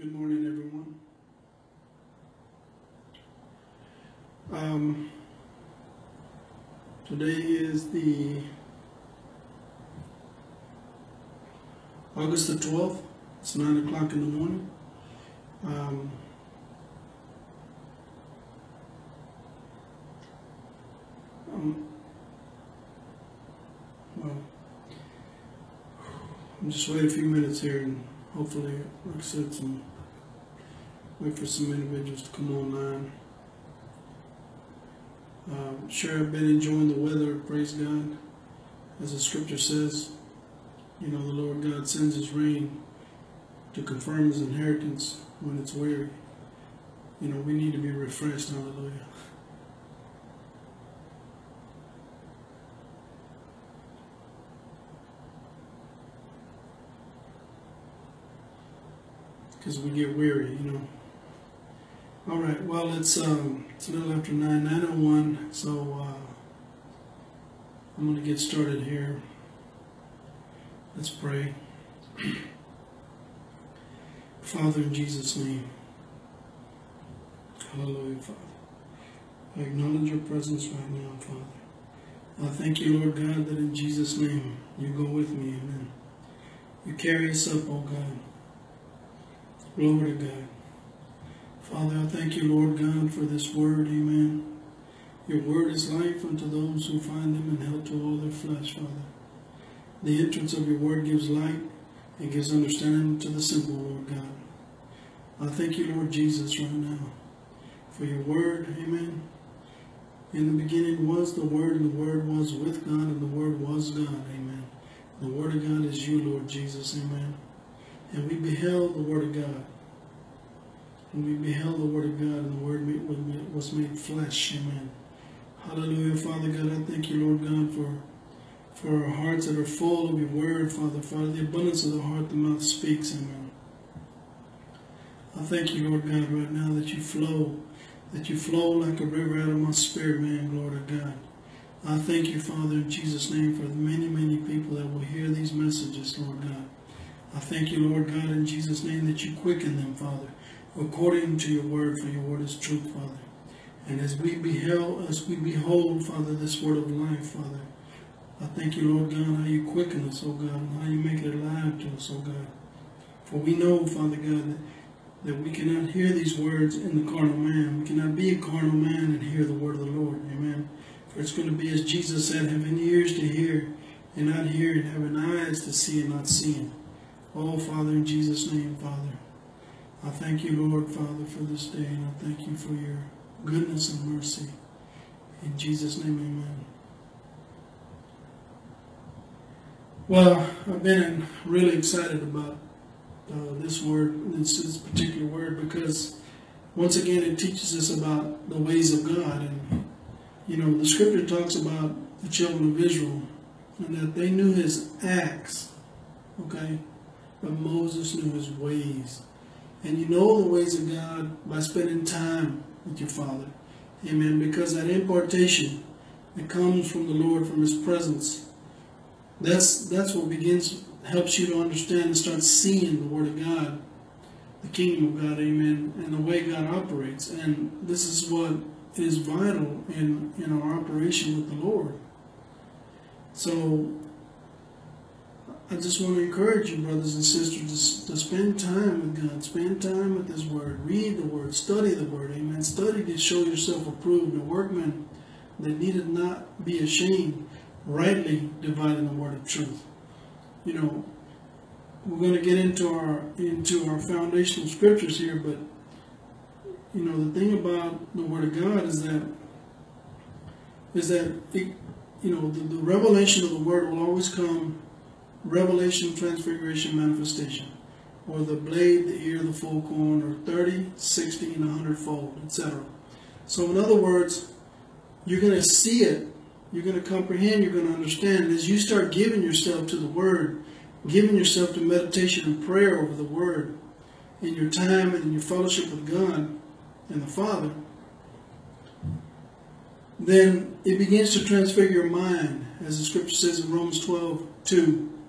Good morning, everyone. Um, today is the August the 12th. It's 9 o'clock in the morning. Um, um, well, I'm just wait a few minutes here and hopefully, like I said, some wait for some individuals to come online. Um, sure, I've been enjoying the weather. Praise God, as the Scripture says. You know, the Lord God sends His rain to confirm His inheritance when it's weary. You know, we need to be refreshed. Hallelujah. Because we get weary, you know. All right, well, it's um, it's a little after nine, nine oh one. So uh, I'm going to get started here. Let's pray. Father, in Jesus' name, Hallelujah, Father. I acknowledge your presence right now, Father. I thank you, Lord God, that in Jesus' name you go with me, Amen. You carry us up, oh God. Glory to God. Father, I thank you, Lord God, for this word. Amen. Your word is life unto those who find them and health to all their flesh, Father. The entrance of your word gives light and gives understanding to the simple, Lord God. I thank you, Lord Jesus, right now for your word. Amen. In the beginning was the Word, and the Word was with God, and the Word was God. Amen. The Word of God is you, Lord Jesus. Amen. And we beheld the Word of God. And we beheld the Word of God, and the Word was made flesh. Amen. Hallelujah, Father God. I thank you, Lord God, for for our hearts that are full of your Word, Father. Father, the abundance of the heart, the mouth speaks. Amen. I thank you, Lord God, right now that you flow, that you flow like a river out of my spirit, man, glory to God. I thank you, Father, in Jesus' name, for the many, many people that will hear these messages, Lord God. I thank you, Lord God, in Jesus' name, that you quicken them, Father, according to your word, for your word is truth, Father. And as we beheld, as we behold, Father, this word of life, Father, I thank you, Lord God, how you quicken us, oh God, and how you make it alive to us, oh God. For we know, Father God, that, that we cannot hear these words in the carnal man. We cannot be a carnal man and hear the word of the Lord. Amen. For it's going to be as Jesus said, having ears to hear and not hearing, having eyes to see and not seeing. Oh, Father, in Jesus' name, Father, I thank you, Lord, Father, for this day, and I thank you for your goodness and mercy. In Jesus' name, amen. Well, I've been really excited about uh, this word, this, this particular word, because once again it teaches us about the ways of God. And, you know, the scripture talks about the children of Israel and that they knew his acts, okay? But Moses knew his ways. And you know the ways of God by spending time with your Father. Amen. Because that impartation that comes from the Lord, from His presence, that's that's what begins helps you to understand and start seeing the Word of God, the kingdom of God, amen, and the way God operates. And this is what is vital in, in our operation with the Lord. So I just want to encourage you, brothers and sisters, to, to spend time with God. Spend time with His Word. Read the Word. Study the Word. Amen. Study to show yourself approved, a workman that needed not be ashamed, rightly dividing the Word of truth. You know, we're going to get into our into our foundational scriptures here, but you know the thing about the Word of God is that is that it, you know the, the revelation of the Word will always come revelation, transfiguration, manifestation, or the blade, the ear, the full corn, or 30, 60, and 100 fold, etc. So, in other words, you're going to see it, you're going to comprehend, you're going to understand. As you start giving yourself to the Word, giving yourself to meditation and prayer over the Word, in your time and in your fellowship with God and the Father, then it begins to transfigure your mind, as the scripture says in Romans 12, 2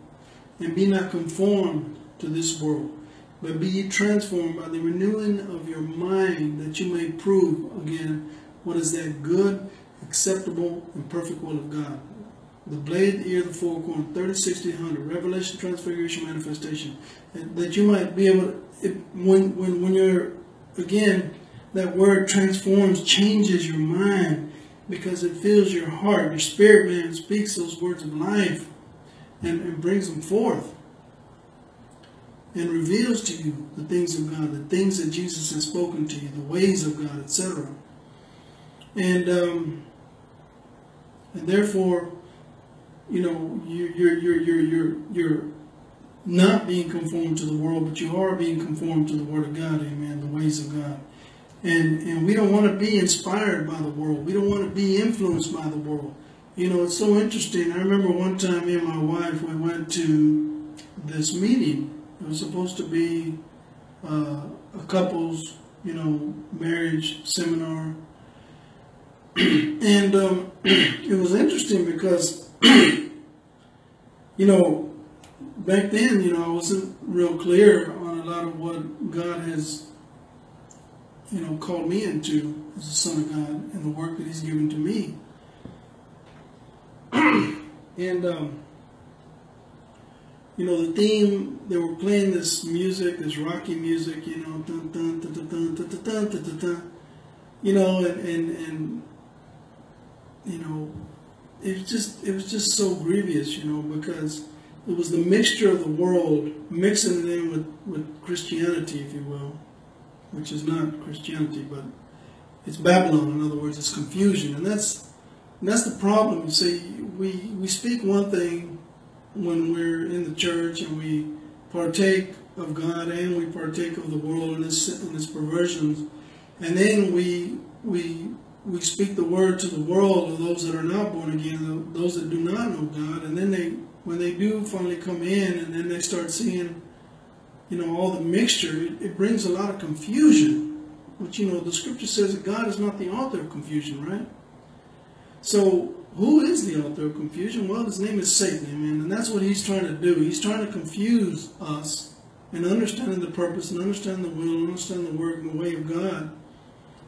and be not conformed to this world, but be ye transformed by the renewing of your mind, that you may prove again what is that good, acceptable, and perfect will of God. The blade, the ear, the four corn, 30, 60, 100, revelation, transfiguration, manifestation. That you might be able to, when, when, when you're, again, that word transforms, changes your mind because it fills your heart. Your spirit man speaks those words of life and, and brings them forth and reveals to you the things of God, the things that Jesus has spoken to you, the ways of God, etc. And um, and therefore, you know, you're you're you're you're you're you're not being conformed to the world, but you are being conformed to the Word of God, Amen, the ways of God. And and we don't want to be inspired by the world. We don't want to be influenced by the world. You know, it's so interesting. I remember one time me and my wife we went to this meeting it was supposed to be uh, a couple's, you know, marriage seminar. and um, it was interesting because, you know, back then, you know, I wasn't real clear on a lot of what God has, you know, called me into as a son of God and the work that He's given to me. And um, you know, the theme, they were playing this music, this rocky music, you know, dun, dun, dun, dun, dun, dun, dun, dun, dun, dun, dun, you know, and, and, and, you know, it was just, it was just so grievous, you know, because it was the mixture of the world mixing it in with, with Christianity, if you will, which is not Christianity, but it's Babylon. In other words, it's confusion, and that's and that's the problem. You see, we we speak one thing when we're in the church and we partake of God and we partake of the world and its, and its perversions, and then we we we speak the word to the world of those that are not born again, those that do not know God, and then they when they do finally come in and then they start seeing, you know, all the mixture, it, it brings a lot of confusion. But you know, the scripture says that God is not the author of confusion, right? So who is the author of confusion? Well, his name is Satan, amen. And that's what he's trying to do. He's trying to confuse us in understanding the purpose and understanding the will and understanding the work and the way of God.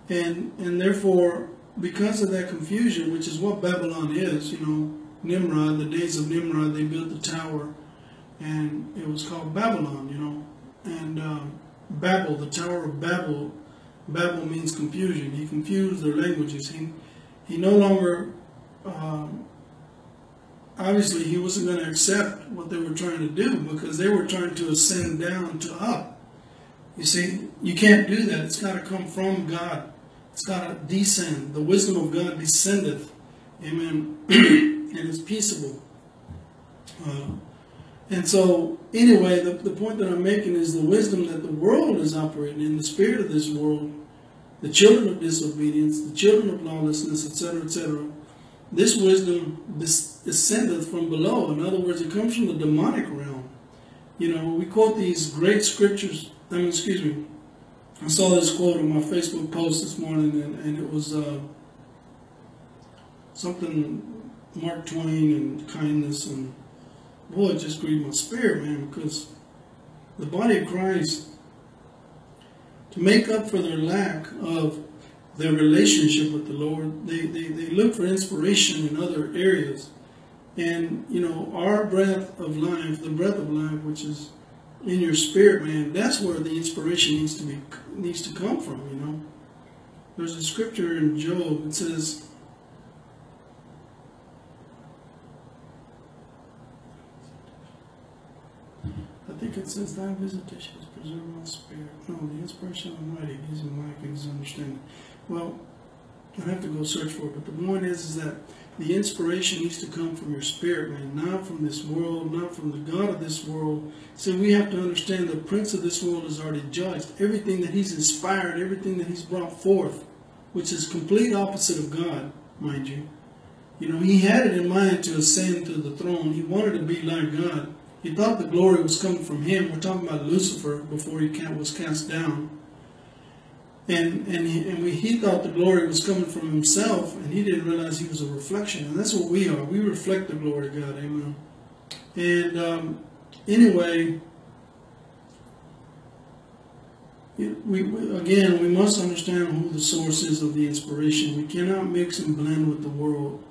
And and therefore, because of that confusion, which is what Babylon is, you know, Nimrod, the days of Nimrod, they built the tower, and it was called Babylon, you know. And um, Babel, the Tower of Babel, Babel means confusion. He confused their languages. He, he no longer um, obviously he wasn't going to accept what they were trying to do because they were trying to ascend down to up. You see, you can't do that. It's got to come from God. It's got to descend. The wisdom of God descendeth. Amen. and it's peaceable. Uh, and so, anyway, the, the point that I'm making is the wisdom that the world is operating in, the spirit of this world, the children of disobedience, the children of lawlessness, etc., etc., this wisdom descendeth from below. In other words, it comes from the demonic realm. You know, we quote these great scriptures. I mean, excuse me. I saw this quote on my Facebook post this morning, and, and it was uh, something Mark Twain and kindness, and boy, it just grieved my spirit, man, because the body of Christ, to make up for their lack of their relationship with the Lord. They, they, they look for inspiration in other areas. And, you know, our breath of life, the breath of life, which is in your spirit, man, that's where the inspiration needs to be needs to come from, you know. There's a scripture in Job, it says, I think it says, Thy visitation is my spirit. No, the inspiration of Almighty me life and his understanding. Well, I have to go search for it, but the point is, is that the inspiration needs to come from your spirit, man, not from this world, not from the God of this world. See, we have to understand the prince of this world is already judged. Everything that he's inspired, everything that he's brought forth, which is complete opposite of God, mind you. You know, he had it in mind to ascend to the throne. He wanted to be like God. He thought the glory was coming from him. We're talking about Lucifer before he was cast down. And, and, he, and we, he thought the glory was coming from himself, and he didn't realize he was a reflection. And that's what we are. We reflect the glory of God. Amen. And um, anyway, we, we, again, we must understand who the source is of the inspiration. We cannot mix and blend with the world.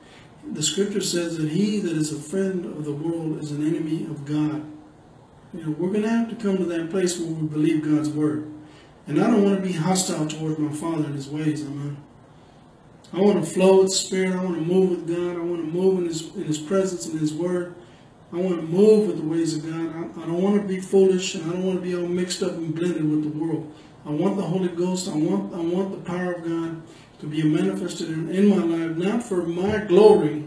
The scripture says that he that is a friend of the world is an enemy of God. You know, we're going to have to come to that place where we believe God's word. And I don't want to be hostile towards my Father and his ways, amen. I want to flow with Spirit. I want to move with God. I want to move in His, in his presence and His Word. I want to move with the ways of God. I, I don't want to be foolish and I don't want to be all mixed up and blended with the world. I want the Holy Ghost. I want I want the power of God to be manifested in, in my life, not for my glory,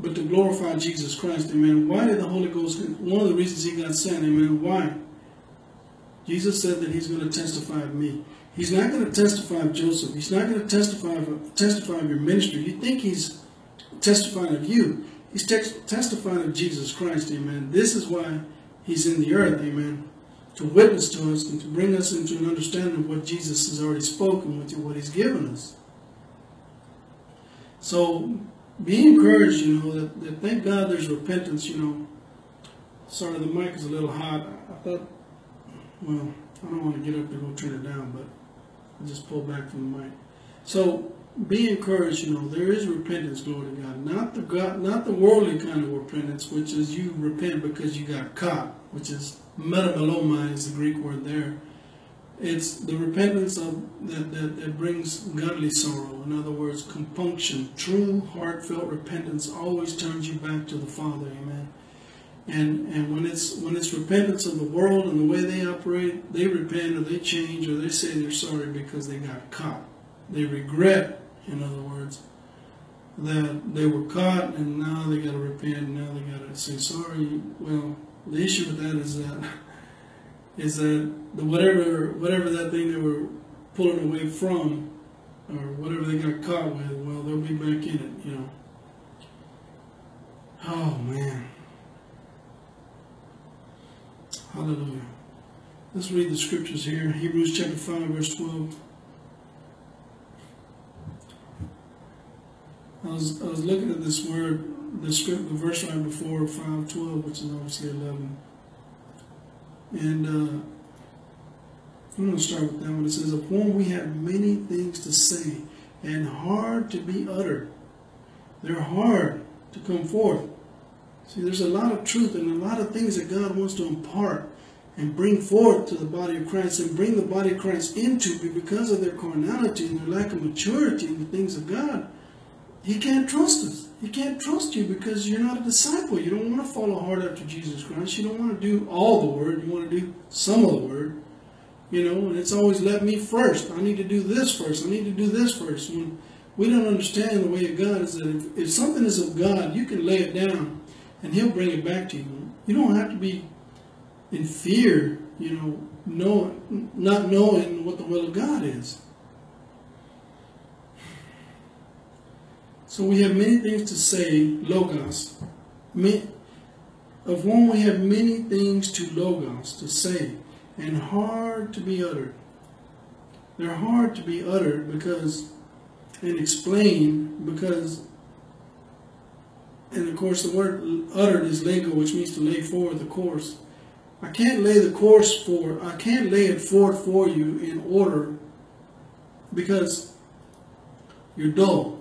but to glorify Jesus Christ. Amen. Why did the Holy Ghost? One of the reasons He got sent. Amen. Why? Jesus said that He's going to testify of me. He's not going to testify of Joseph. He's not going to testify of, testify of your ministry. You think He's testifying of you. He's testifying of Jesus Christ. Amen. This is why He's in the earth. Amen. To witness to us and to bring us into an understanding of what Jesus has already spoken, what He's given us. So be encouraged, you know, that, that thank God there's repentance, you know. Sorry, the mic is a little hot. I thought, well, I don't want to get up to go turn it down, but I just pulled back from the mic. So be encouraged, you know, there is repentance, glory to God. Not the God, not the worldly kind of repentance, which is you repent because you got caught, which is metamelomai is the Greek word there. It's the repentance of that, that, that brings godly sorrow. In other words, compunction. True, heartfelt repentance always turns you back to the Father. Amen. And and when it's when it's repentance of the world and the way they operate, they repent or they change or they say they're sorry because they got caught. They regret, in other words, that they were caught and now they got to repent and now they got to say sorry. Well, the issue with that is that is that the whatever whatever that thing they were pulling away from, or whatever they got caught with, well, they'll be back in it, you know. Oh man. Hallelujah. Let's read the scriptures here. Hebrews chapter 5, verse 12. I was, I was looking at this word, the script, the verse right before 512, which is obviously 11. And uh, I'm going to start with that one. It says, Upon we have many things to say and hard to be uttered. They're hard to come forth. See, there's a lot of truth and a lot of things that God wants to impart and bring forth to the body of Christ and bring the body of Christ into because of their carnality and their lack of maturity in the things of God. He can't trust us. He can't trust you because you're not a disciple. You don't want to follow hard after Jesus Christ. You don't want to do all the word. You want to do some of the word. You know, and it's always let me first. I need to do this first. I need to do this first. When we don't understand the way of God is that if, if something is of God, you can lay it down and He'll bring it back to you. You don't have to be in fear, you know, knowing, not knowing what the will of God is. So we have many things to say, logos. Of whom we have many things to logos, to say, and hard to be uttered. They're hard to be uttered because, and explained because, and of course the word uttered is lego, which means to lay forward the course. I can't lay the course for, I can't lay it forth for you in order because you're dull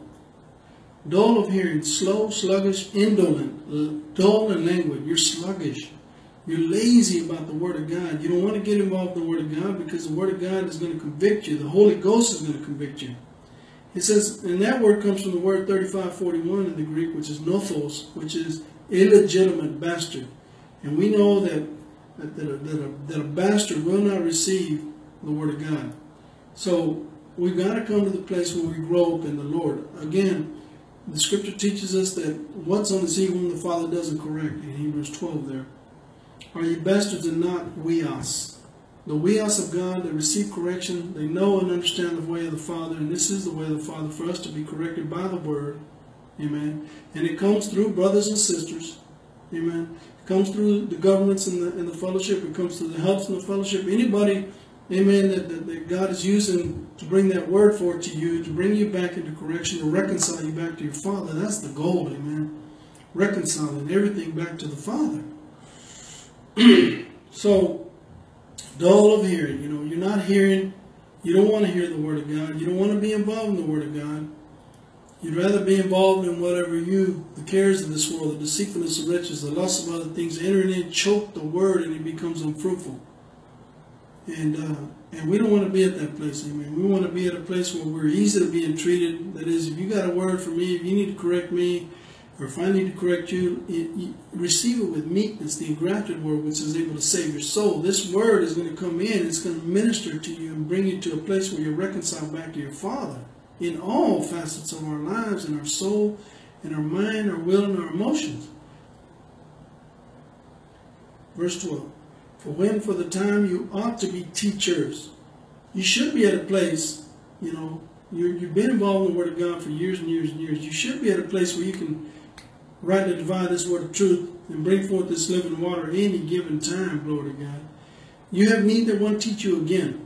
dull of hearing, slow, sluggish, indolent, dull in language. You're sluggish. You're lazy about the Word of God. You don't want to get involved in the Word of God because the Word of God is going to convict you. The Holy Ghost is going to convict you. It says, and that word comes from the word 3541 in the Greek, which is nothos, which is illegitimate bastard. And we know that, that, that, a, that, a, that a bastard will not receive the Word of God. So we've got to come to the place where we grow up in the Lord. Again, the scripture teaches us that what's on the seed the Father doesn't correct, in Hebrews 12 there. Are you bastards and not huios? The huios of God that receive correction, they know and understand the way of the Father, and this is the way of the Father for us to be corrected by the Word. Amen. And it comes through brothers and sisters. Amen. It comes through the governments and the, and the fellowship. It comes through the helps and the fellowship. Anybody amen, that, that, that, God is using to bring that word forth to you, to bring you back into correction, to reconcile you back to your Father. That's the goal, amen. Reconciling everything back to the Father. so, dull of hearing. You know, you're not hearing. You don't want to hear the Word of God. You don't want to be involved in the Word of God. You'd rather be involved in whatever you, the cares of this world, the deceitfulness of riches, the lust of other things, entering in, choke the Word, and it becomes unfruitful. And uh, and we don't want to be at that place, amen. We want to be at a place where we're easy to be entreated. That is, if you got a word for me, if you need to correct me, or if I need to correct you, it, you receive it with meekness, the engrafted word which is able to save your soul. This word is going to come in, it's going to minister to you and bring you to a place where you're reconciled back to your Father in all facets of our lives, in our soul, in our mind, our will, and our emotions. Verse 12. For when for the time you ought to be teachers, you should be at a place, you know, you have been involved in the Word of God for years and years and years. You should be at a place where you can rightly divide this Word of truth and bring forth this living water any given time, glory to God. You have need that one teach you again.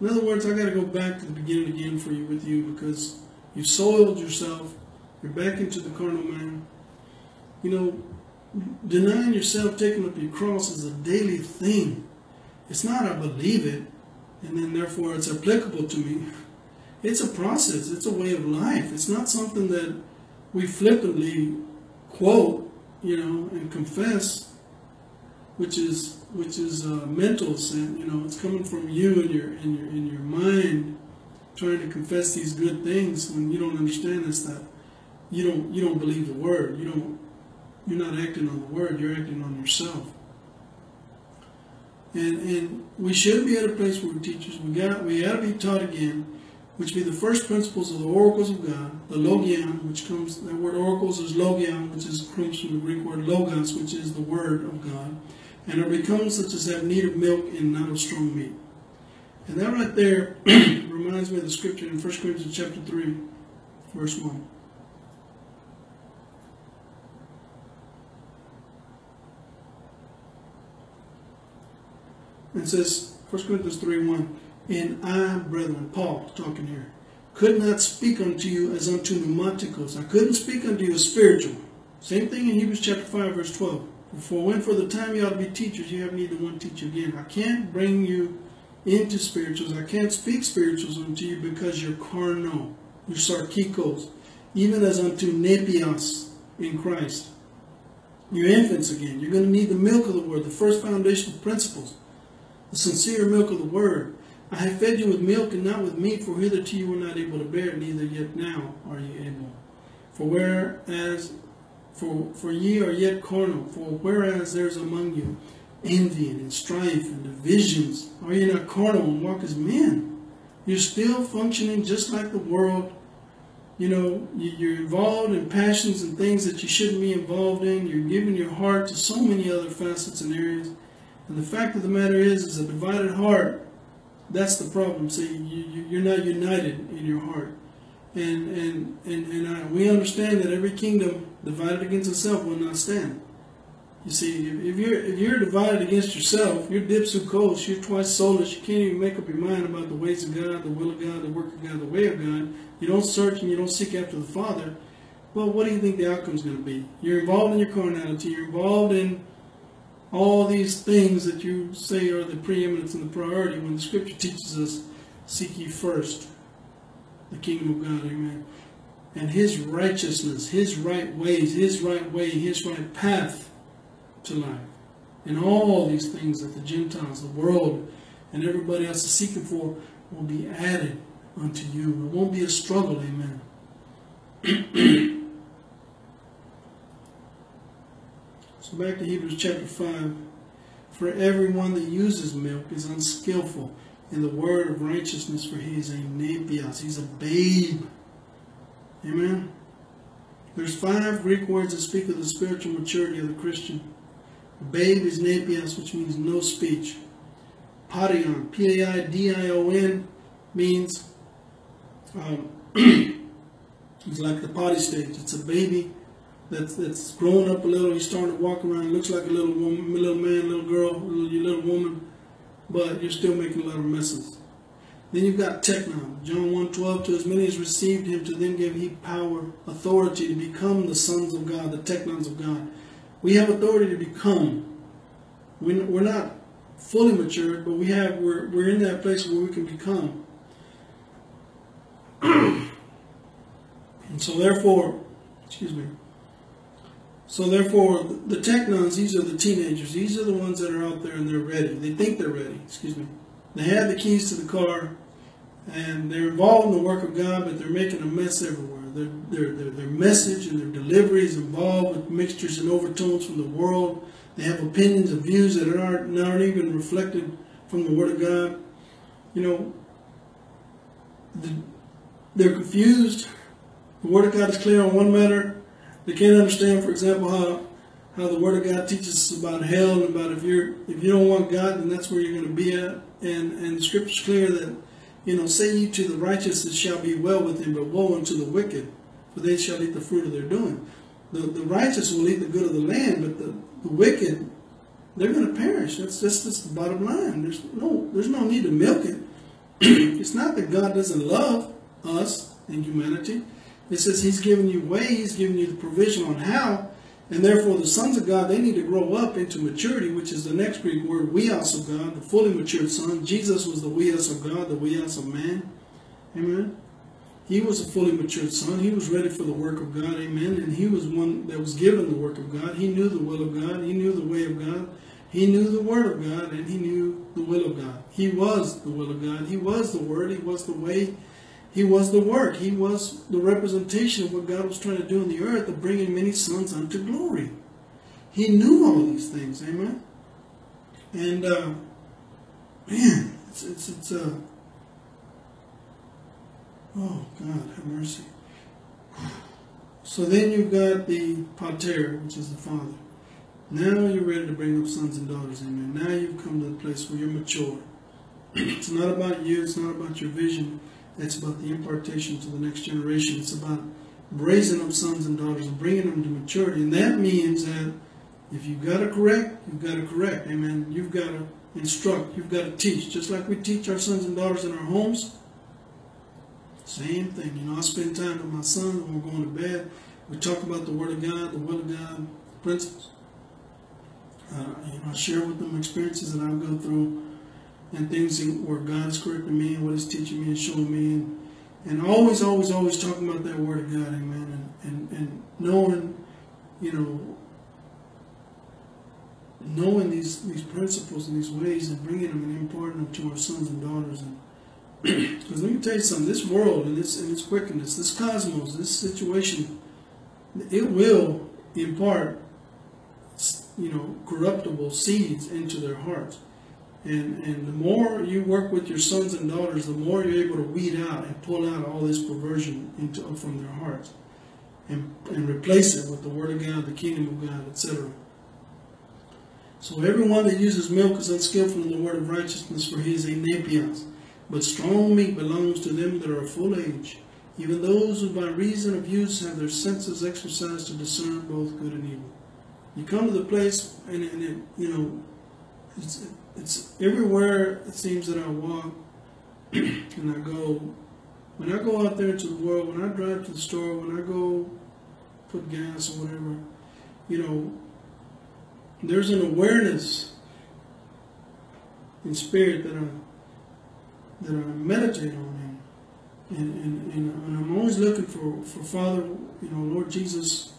In other words, I got to go back to the beginning again for you with you because you've soiled yourself. You're back into the carnal man. You know, denying yourself, taking up your cross is a daily thing. It's not I believe it, and then therefore it's applicable to me. It's a process. It's a way of life. It's not something that we flippantly quote, you know, and confess, which is which is mental sin. You know, it's coming from you and your in your in your mind, trying to confess these good things when you don't understand this that you don't you don't believe the word. You don't you're not acting on the word, you're acting on yourself. And and we should be at a place where teachers. We got we got to be taught again, which be the first principles of the oracles of God, the logion, which comes that word oracles is logion, which is comes from the Greek word logos, which is the word of God, and are become such as have need of milk and not of strong meat. And that right there reminds me of the scripture in 1 Corinthians chapter 3, verse 1. It says, 1 Corinthians 3 1, And I, brethren, Paul talking here, could not speak unto you as unto pneumatikos. I couldn't speak unto you as spiritual. Same thing in Hebrews chapter 5, verse 12. For when for the time you ought to be teachers, you have need to one teach again. I can't bring you into spirituals. I can't speak spirituals unto you because you're carnal. You're sarkikos. Even as unto nepios in Christ. You're infants again. You're going to need the milk of the word, the first foundational principles the sincere milk of the word. I have fed you with milk and not with meat, for hitherto you were not able to bear it, neither yet now are you able. For whereas for for ye are yet carnal, for whereas there is among you envy and strife and divisions, are ye not carnal and walk as men? You're still functioning just like the world. You know, you're involved in passions and things that you shouldn't be involved in. You're giving your heart to so many other facets and areas. And the fact of the matter is, is a divided heart. That's the problem. See, you, you're not united in your heart. And and and, and I, we understand that every kingdom divided against itself will not stand. You see, if, you're if you're divided against yourself, you're dipsuchos, you're twice soulless, you can't even make up your mind about the ways of God, the will of God, the work of God, the way of God. You don't search and you don't seek after the Father. Well, what do you think the outcome's going to be? You're involved in your carnality. You're involved in all these things that you say are the preeminence and the priority when the scripture teaches us seek ye first the kingdom of God, amen. And his righteousness, his right ways, his right way, his right path to life. And all these things that the Gentiles, the world, and everybody else is seeking for will be added unto you. It won't be a struggle, amen. So back to Hebrews chapter 5. For everyone that uses milk is unskillful in the word of righteousness, for he is a nepios. He's a babe. Amen. There's five Greek words that speak of the spiritual maturity of the Christian. Babe is nepios, which means no speech. Paidion, P-A-I-D-I-O-N, means um, it's like the potty stage. It's a baby that's that's growing up a little. He's starting to walk around. Looks like a little woman, little man, little girl, little, little woman, but you're still making a lot of messes. Then you've got Teknon, John 1.12, to as many as received him, to them gave he power, authority to become the sons of God, the Teknons of God. We have authority to become. We're not fully matured, but we have we're we're in that place where we can become. and so therefore, excuse me. So therefore, the teknons, these are the teenagers. These are the ones that are out there and they're ready. They think they're ready. Excuse me. They have the keys to the car, and they're involved in the work of God, but they're making a mess everywhere. Their, their, their, message and their delivery is involved with mixtures and overtones from the world. They have opinions and views that aren't, aren't even reflected from the Word of God. You know, the, they're confused. The Word of God is clear on one matter. They can't understand, for example, how how the Word of God teaches us about hell and about if you're if you don't want God, then that's where you're going to be at. And and the Scripture's clear that you know, say ye to the righteous, it shall be well with him, but woe unto the wicked, for they shall eat the fruit of their doing. The, the righteous will eat the good of the land, but the, the wicked, they're going to perish. That's, that's just the bottom line. There's no, there's no need to milk it. it's not that God doesn't love us and humanity. It says He's given you way, He's given you the provision on how, and therefore, the sons of God, they need to grow up into maturity, which is the next Greek word, huios of God, the fully matured son. Jesus was the huios of God, the huios of man. Amen. He was a fully matured son. He was ready for the work of God. Amen. And he was one that was given the work of God. He knew the will of God. He knew the way of God. He knew the word of God, and he knew the will of God. He was the will of God. He was the word. He was the way. He was the work. He was the representation of what God was trying to do in the earth of bringing many sons unto glory. He knew all these things. Amen. And uh, man, it's it's, it's uh, oh God, have mercy. So then you've got the pater, which is the father. Now you're ready to bring up sons and daughters. Amen. Now you've come to the place where you're mature. it's not about you. It's not about your vision it's about the impartation to the next generation. It's about raising up sons and daughters and bringing them to maturity. And that means that if you've got to correct, you've got to correct. Amen. You've got to instruct. You've got to teach. Just like we teach our sons and daughters in our homes. Same thing. You know, I spend time with my son when we're going to bed. We talk about the Word of God, the will of God, principles. Uh, you know, I share with them experiences that I've gone through and things where God is correcting me and what He's teaching me and showing me, and, and always, always, always talking about that Word of God, amen, and, and, and knowing, you know, knowing these these principles and these ways and bringing them and imparting them to our sons and daughters. And because let me tell you something, this world and this, and its wickedness, this cosmos, this situation, it will impart, you know, corruptible seeds into their hearts. And, and the more you work with your sons and daughters, the more you're able to weed out and pull out all this perversion into, from their hearts and, and replace it with the Word of God, the kingdom of God, etc. So everyone that uses milk is unskillful in the word of righteousness, for he is a nepios. But strong meat belongs to them that are of full age, even those who by reason of use have their senses exercised to discern both good and evil. You come to the place, and, and it, you know, it's, it's everywhere it seems that I walk and I go. When I go out there into the world, when I drive to the store, when I go put gas or whatever, you know, there's an awareness in spirit that I that I meditate on, and and, and, and I'm always looking for for Father, you know, Lord Jesus,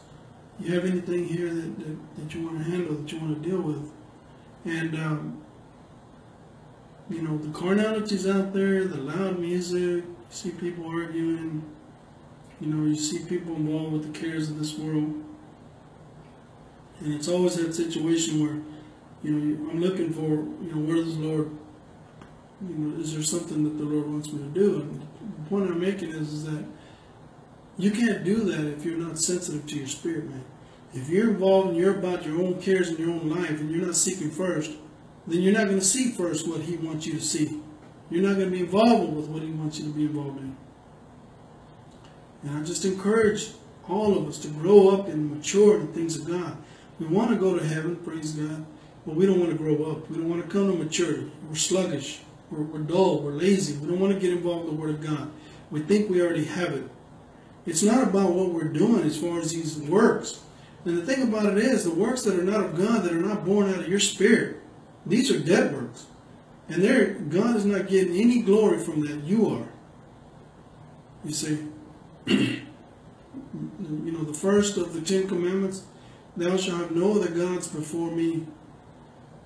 you have anything here that that, that you want to handle, that you want to deal with, and um, you know, the carnality's out there, the loud music, you see people arguing, you know, you see people involved with the cares of this world. And it's always that situation where, you know, I'm looking for, you know, where does the Lord, you know, is there something that the Lord wants me to do? And the point I'm making is, is that you can't do that if you're not sensitive to your spirit, man. If you're involved and you're about your own cares in your own life and you're not seeking first, then you're not going to see first what he wants you to see. You're not going to be involved with what he wants you to be involved in. And I just encourage all of us to grow up and mature in things of God. We want to go to heaven, praise God, but we don't want to grow up. We don't want to come to maturity. We're sluggish. We're, we're dull. We're lazy. We don't want to get involved in the Word of God. We think we already have it. It's not about what we're doing as far as these works. And the thing about it is, the works that are not of God, that are not born out of your spirit, These are dead works. And there, God is not getting any glory from that. You are. You see, you know, the first of the Ten Commandments, thou shalt have no other gods before me.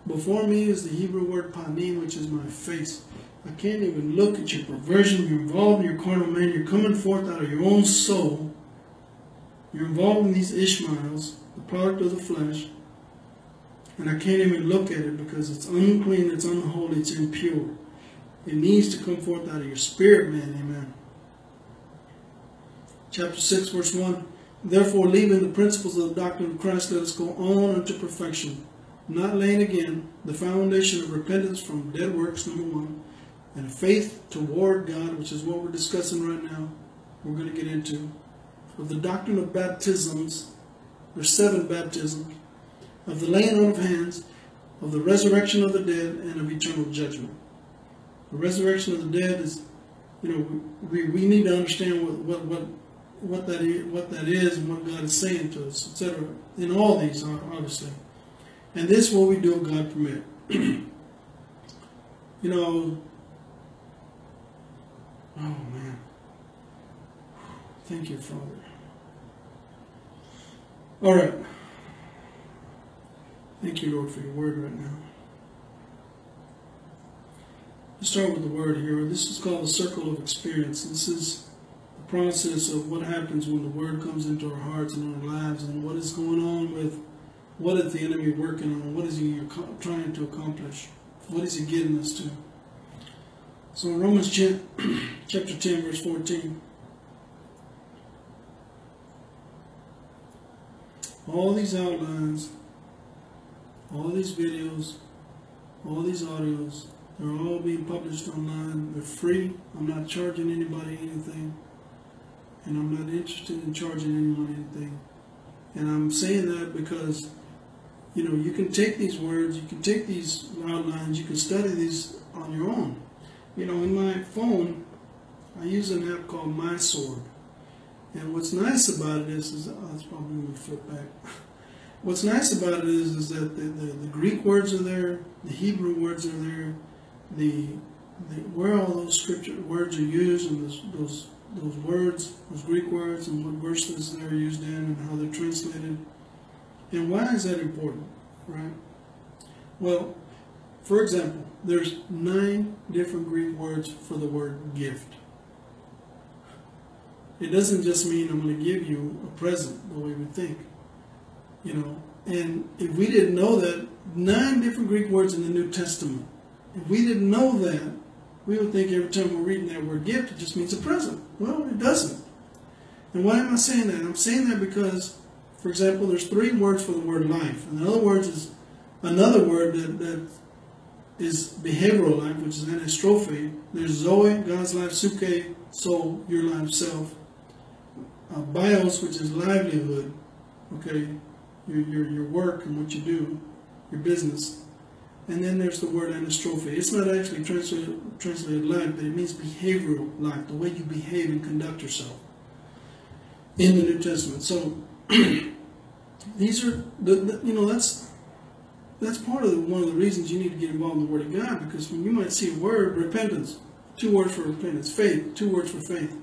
Before me is the Hebrew word panim, which is my face. I can't even look at your perversion. You're involved in your carnal man. You're coming forth out of your own soul. You're involved in these Ishmaels, the product of the flesh. And I can't even look at it because it's unclean, it's unholy, it's impure. It needs to come forth out of your spirit, man. Amen. Chapter 6, verse 1. Therefore, leaving the principles of the doctrine of Christ, let us go on unto perfection, not laying again the foundation of repentance from dead works, number one, and faith toward God, which is what we're discussing right now. We're going to get into. Of the doctrine of baptisms, there's seven baptisms of the laying on of hands, of the resurrection of the dead, and of eternal judgment. The resurrection of the dead is, you know, we, we need to understand what, what, what, what, that is, what that is and what God is saying to us, etc. In all these, obviously. And this what we do, God permit. you know, oh man. Thank you, Father. All right. Thank you, Lord, for your word right now. Let's start with the word here. This is called the circle of experience. This is the process of what happens when the word comes into our hearts and our lives and what is going on with what is the enemy working on? What is he trying to accomplish? What is he getting us to? So in Romans chapter 10, verse 14. All these outlines all these videos, all these audios, they're all being published online. They're free. I'm not charging anybody anything. And I'm not interested in charging anyone anything. And I'm saying that because, you know, you can take these words, you can take these outlines, you can study these on your own. You know, in my phone, I use an app called MySword. And what's nice about it is, is oh, it's probably going to flip back. what's nice about it is, is that the, the, the, Greek words are there, the Hebrew words are there, the, the where all those scripture words are used and those, those those words, those Greek words, and what verses they're used in and how they're translated. And why is that important, right? Well, for example, there's nine different Greek words for the word gift. It doesn't just mean I'm going to give you a present the way we think. You know, and if we didn't know that, nine different Greek words in the New Testament, if we didn't know that, we would think every time we're reading that word gift, it just means a present. Well, it doesn't. And why am I saying that? I'm saying that because, for example, there's three words for the word life. In other words, is another word that, that is behavioral life, which is anastrophe. There's Zoe, God's life, Suke, soul, your life, self. Uh, bios, which is livelihood, okay, your, your, your work and what you do, your business. And then there's the word anastrophe. It's not actually translated, translated life, but it means behavioral life, the way you behave and conduct yourself in the New Testament. So these are the, the, you know that's that's part of the, one of the reasons you need to get involved in the Word of God because when you might see a word repentance, two words for repentance, faith, two words for faith.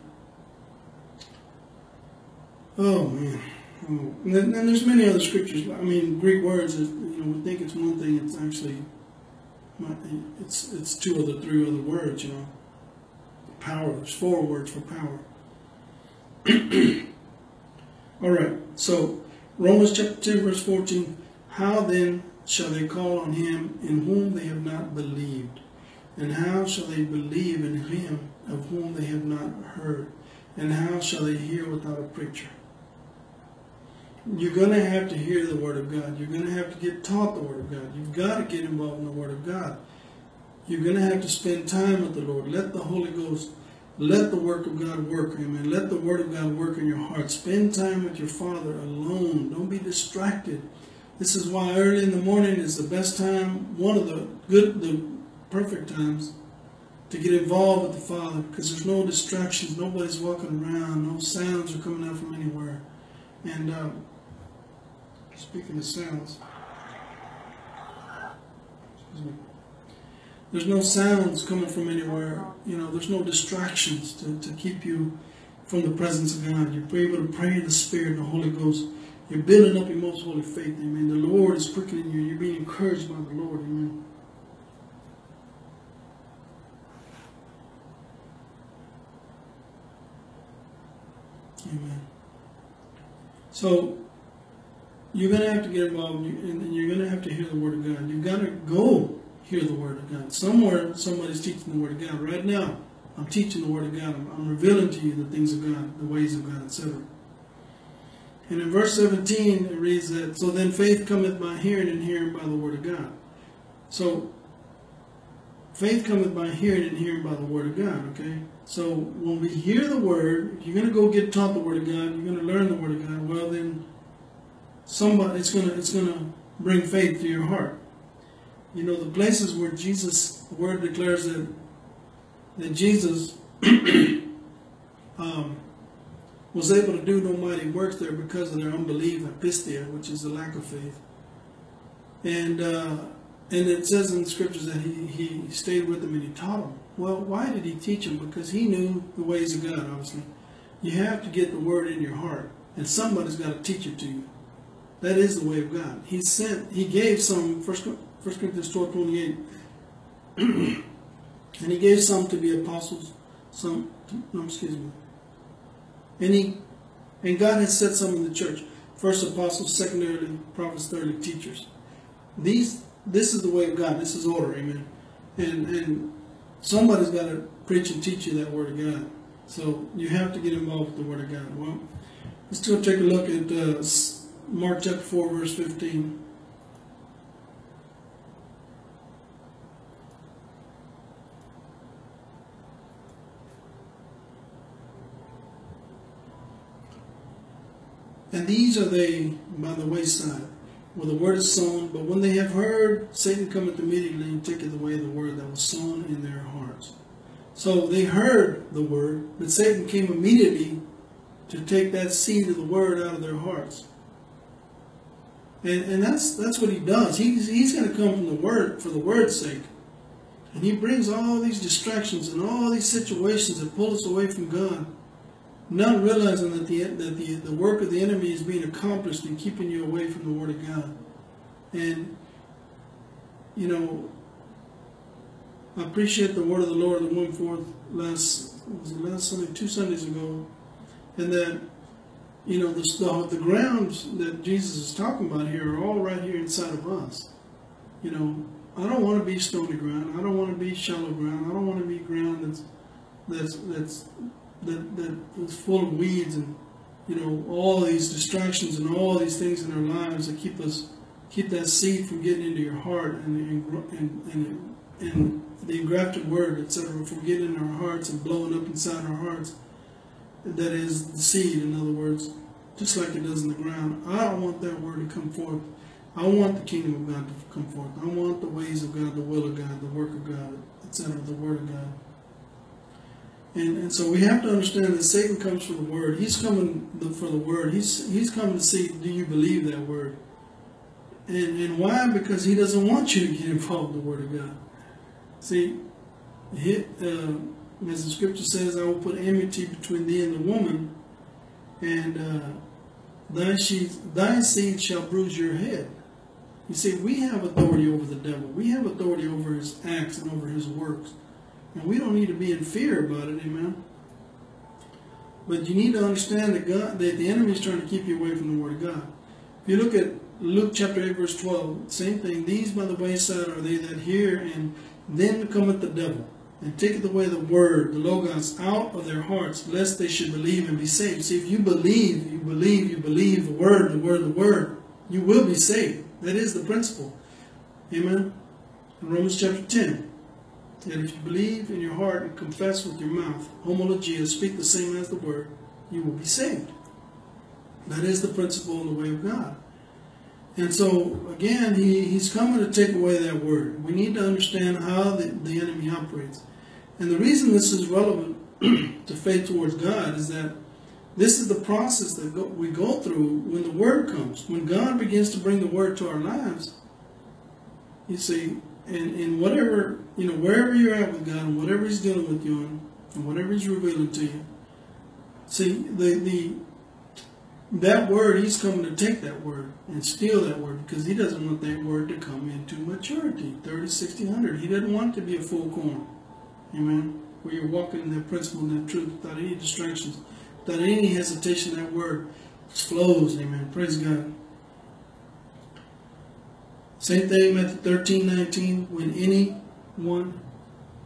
Oh man. Um, and, then, there's many other scriptures. I mean, Greek words. You know, we think it's one thing. It's actually it's it's two of the three other words. You know, power. There's four words for power. All right. So Romans chapter ten verse fourteen. How then shall they call on him in whom they have not believed? And how shall they believe in him of whom they have not heard? And how shall they hear without a preacher? You're going to have to hear the Word of God. You're going to have to get taught the Word of God. You've got to get involved in the Word of God. You're going to have to spend time with the Lord. Let the Holy Ghost, let the work of God work. Amen. Let the Word of God work in your heart. Spend time with your Father alone. Don't be distracted. This is why early in the morning is the best time, one of the good, the perfect times to get involved with the Father because there's no distractions. Nobody's walking around. No sounds are coming out from anywhere. And um, Speaking of sounds. There's no sounds coming from anywhere. You know, there's no distractions to, to keep you from the presence of God. You're able to pray in the Spirit and the Holy Ghost. You're building up your most holy faith. Amen. The Lord is quickening you. You're being encouraged by the Lord. Amen. Amen. So you're going to have to get involved and you're going to have to hear the Word of God. You've got to go hear the Word of God. Somewhere, somebody's teaching the Word of God. Right now, I'm teaching the Word of God. I'm, revealing to you the things of God, the ways of God, etc. And in verse 17, it reads that, So then faith cometh by hearing, and hearing by the Word of God. So, faith cometh by hearing, and hearing by the Word of God, okay? So, when we hear the Word, you're going to go get taught the Word of God, you're going to learn the Word of God, well, then somebody, it's going to, it's to bring faith to your heart. You know, the places where Jesus, the Word declares that, that Jesus um, was able to do no mighty works there because of their unbelief, apistia, which is the lack of faith. And uh, and it says in the scriptures that he, he stayed with them and he taught them. Well, why did he teach them? Because he knew the ways of God, obviously. You have to get the word in your heart, and somebody's got to teach it to you. That is the way of God. He sent, he gave some, 1 Corinthians 12 28, and he gave some to be apostles, some, no, excuse me. And he, and God has set some in the church. First apostles, secondarily prophets, thirdly teachers. These, this is the way of God. This is order, amen. And and somebody's got to preach and teach you that word of God. So you have to get involved with the word of God. Well, let's go take a look at uh, Mark chapter 4, verse 15. And these are they by the wayside, where the word is sown. But when they have heard, Satan cometh immediately and taketh away the word that was sown in their hearts. So they heard the word, but Satan came immediately to take that seed of the word out of their hearts. And, and that's that's what he does. He's, he's going to come from the word for the word's sake. And he brings all these distractions and all these situations that pull us away from God not realizing that the that the, the work of the enemy is being accomplished in keeping you away from the Word of God. And you know, I appreciate the word of the Lord that went forth last was it last Sunday, two Sundays ago, and that you know the, the the grounds that Jesus is talking about here are all right here inside of us. You know, I don't want to be stony ground. I don't want to be shallow ground. I don't want to be ground that's that's that's that, that is full of weeds and you know all these distractions and all these things in our lives that keep us keep that seed from getting into your heart and and and, and the engrafted word etc from getting in our hearts and blowing up inside our hearts that is the seed in other words just like it does in the ground i don't want that word to come forth i want the kingdom of god to come forth i want the ways of god the will of god the work of god etc the word of god and, and so we have to understand that Satan comes for the word. He's coming for the word. He's, he's coming to see, do you believe that word? And, and why? Because he doesn't want you to get involved in the word of God. See, he, uh, as the scripture says, I will put enmity between thee and the woman, and uh, thy, seed, thy seed shall bruise your head. You see, we have authority over the devil. We have authority over his acts and over his works. And we don't need to be in fear about it, amen. But you need to understand that God that the enemy is trying to keep you away from the word of God. If you look at Luke chapter 8, verse 12, same thing. These by the wayside are they that hear, and then cometh the devil, and taketh away the word, the logos, out of their hearts, lest they should believe and be saved. See, if you believe, you believe, you believe the word, the word, the word, you will be saved. That is the principle. Amen. In Romans chapter 10 that if you believe in your heart and confess with your mouth, homologia, speak the same as the word, you will be saved. That is the principle in the way of God. And so, again, he, he's coming to take away that word. We need to understand how the, the enemy operates. And the reason this is relevant to faith towards God is that this is the process that go, we go through when the word comes. When God begins to bring the word to our lives, you see, and, and whatever, you know, wherever you're at with God and whatever He's dealing with you and whatever He's revealing to you, see, the, the, that word, He's coming to take that word and steal that word because He doesn't want that word to come into maturity 30, 60, 100. He doesn't want to be a full corn. Amen. Where you're walking in that principle and that truth without any distractions, without any hesitation, that word flows. Amen. Praise God. Same thing, Matthew 13, 19. When anyone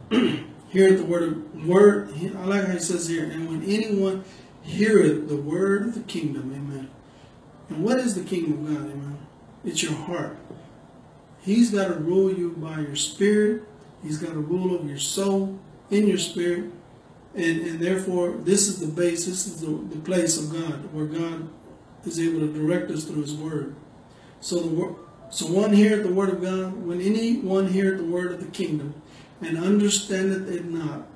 heareth the word of word, I like how he says here, and when anyone heareth the word of the kingdom, amen. And what is the kingdom of God, amen? It's your heart. He's got to rule you by your spirit. He's got to rule over your soul, in your spirit. And, and therefore, this is the base, this is the, the place of God, where God is able to direct us through his word. So the so one heareth the word of God, when any one heareth the word of the kingdom, and understandeth it not,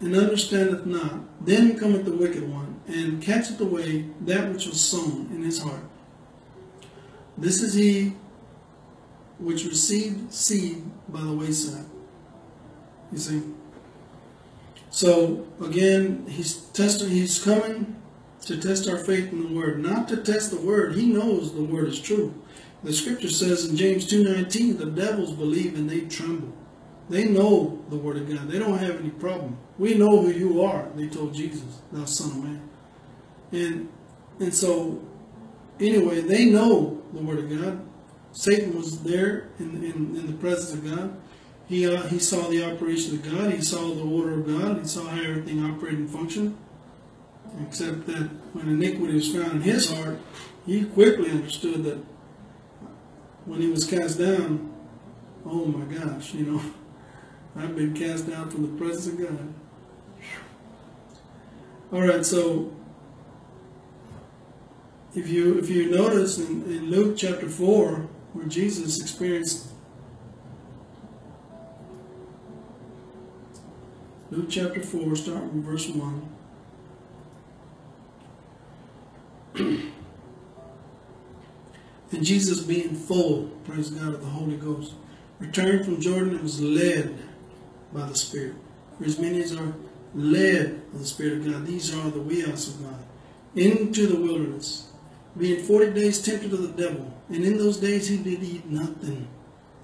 and understandeth not, then cometh the wicked one, and catcheth away that which was sown in his heart. This is he which received seed by the wayside. You see? So again, he's testing, he's coming to test our faith in the word, not to test the word. He knows the word is true. The scripture says in James 2.19, the devils believe and they tremble. They know the word of God. They don't have any problem. We know who you are, they told Jesus, thou son of man. And and so anyway, they know the word of God. Satan was there in, in, in the presence of God. He, uh, he saw the operation of God. He saw the order of God. He saw how everything operated and functioned. Except that when iniquity was found in his heart, he quickly understood that when he was cast down, oh my gosh, you know, I've been cast down from the presence of God. All right, so if you if you notice in, in Luke chapter four, where Jesus experienced Luke chapter 4, starting from verse 1. And Jesus, being full, praise God, of the Holy Ghost, returned from Jordan and was led by the Spirit. For as many as are led by the Spirit of God, these are the huios of God, into the wilderness, being forty days tempted of the devil. And in those days he did eat nothing.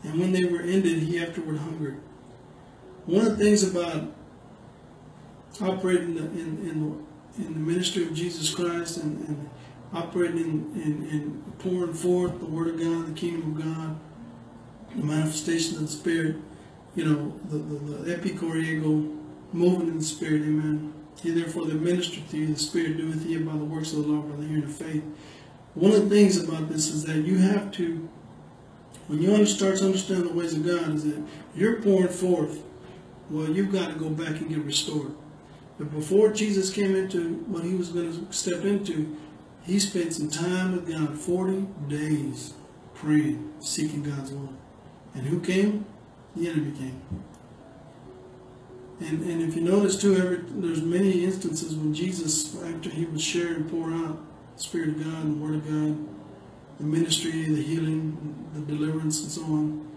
And when they were ended, he afterward hungered. One of the things about operating in, in, in, the, in the ministry of Jesus Christ and, and operating in, in, in, pouring forth the Word of God, the kingdom of God, the manifestation of the Spirit, you know, the, the, the epichoregeo, moving in the Spirit, amen. He therefore that minister to you, the Spirit doeth you by the works of the Lord, by the hearing of faith. One of the things about this is that you have to, when you start to understand the ways of God, is that you're pouring forth, well, you've got to go back and get restored. But before Jesus came into what he was going to step into, he spent some time with God, 40 days praying, seeking God's will. And who came? The enemy came. And, and if you notice too, every, there's many instances when Jesus, after he would share and pour out the Spirit of God, the Word of God, the ministry, the healing, the deliverance, and so on,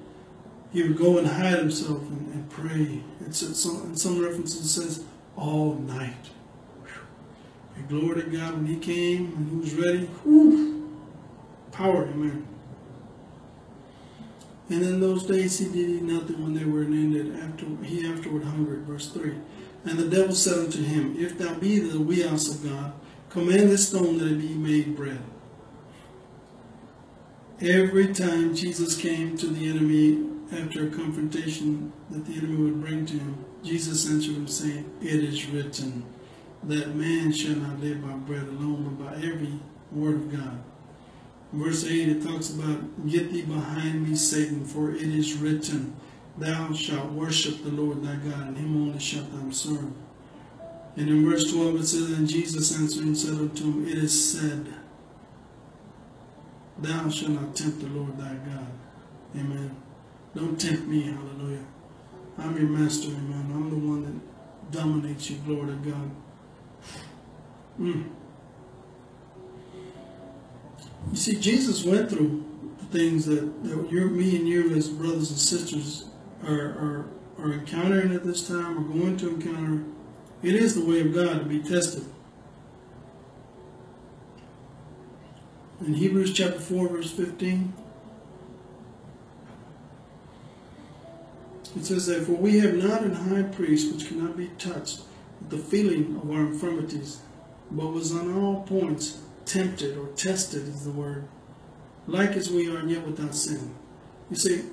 he would go and hide himself and, and pray. It's, some, in some references it says, all night. And glory to God, when he came and he was ready, whew, power, amen. And in those days he did eat nothing when they were ended. After he afterward hungered, verse 3. And the devil said unto him, If thou be the huios of God, command this stone that it be made bread. Every time Jesus came to the enemy after a confrontation that the enemy would bring to him, Jesus answered him, saying, It is written that man shall not live by bread alone, but by every word of God. Verse 8, it talks about, Get thee behind me, Satan, for it is written, Thou shalt worship the Lord thy God, and him only shalt thou serve. And in verse 12 it says, And Jesus answered and said unto him, It is said, Thou shalt not tempt the Lord thy God. Amen. Don't tempt me, hallelujah. I'm your master, amen. I'm the one that dominates you, glory to God. Mm. You see, Jesus went through the things that, that you're, me and you as brothers and sisters are, are, are encountering at this time, or going to encounter, it is the way of God to be tested. In Hebrews chapter 4, verse 15, it says that, For we have not an high priest which cannot be touched with the feeling of our infirmities, but was on all points tempted or tested, is the word, like as we are, and yet without sin. You see,